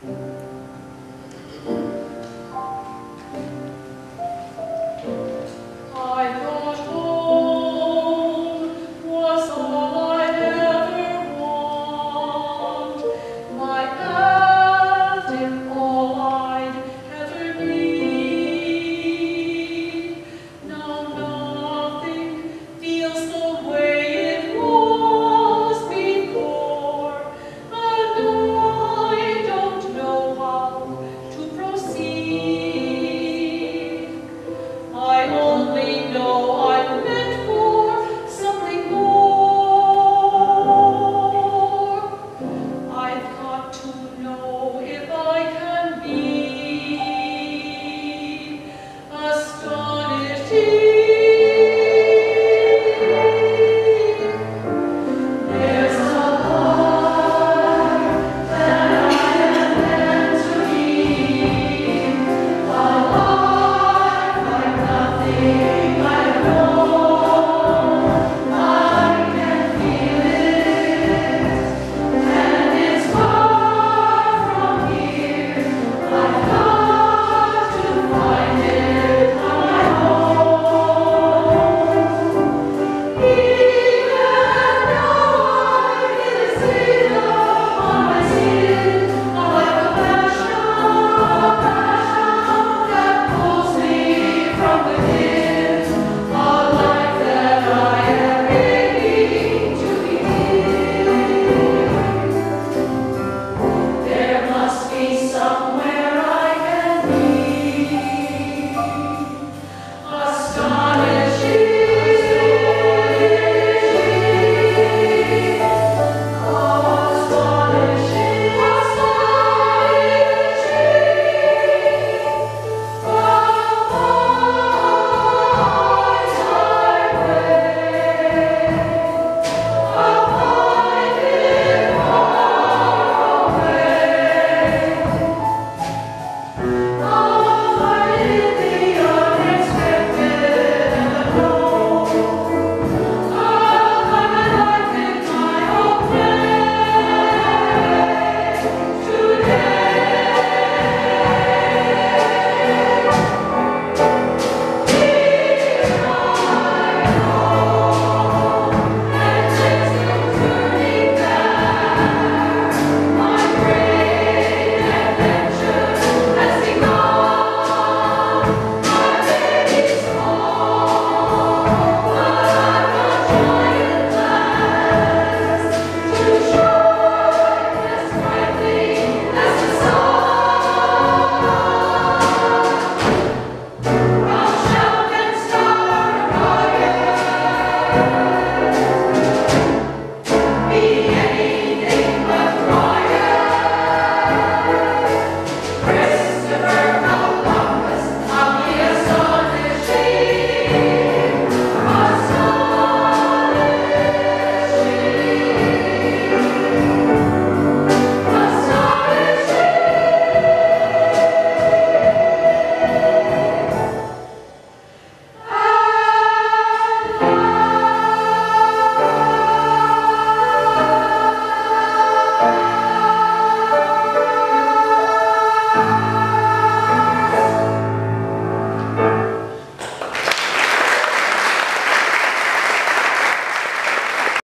thank mm -hmm. you to know